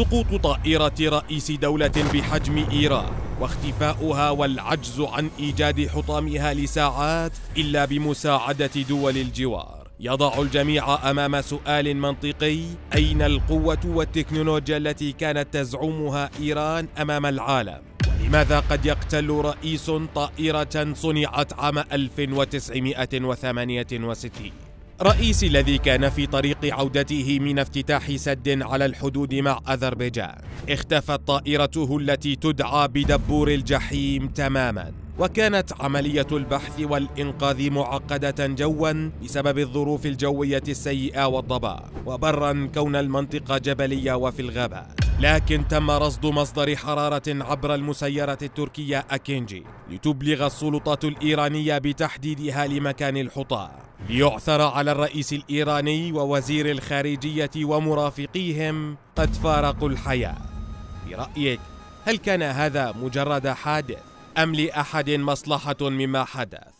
سقوط طائرة رئيس دولة بحجم إيران واختفاؤها والعجز عن إيجاد حطامها لساعات إلا بمساعدة دول الجوار. يضع الجميع أمام سؤال منطقي أين القوة والتكنولوجيا التي كانت تزعمها إيران أمام العالم؟ ولماذا قد يقتل رئيس طائرة صنعت عام 1968 رئيس الذي كان في طريق عودته من افتتاح سد على الحدود مع أذربيجان. اختفت طائرته التي تدعى بدبور الجحيم تماما. وكانت عملية البحث والإنقاذ معقدة جوا بسبب الظروف الجوية السيئة والضباب وبرا كون المنطقة جبلية وفي الغابات. لكن تم رصد مصدر حرارة عبر المسيرة التركية أكينجي لتبلغ السلطات الإيرانية بتحديدها لمكان الحطام ليعثر على الرئيس الإيراني ووزير الخارجية ومرافقيهم قد فارقوا الحياة برأيك هل كان هذا مجرد حادث أم لأحد مصلحة مما حدث؟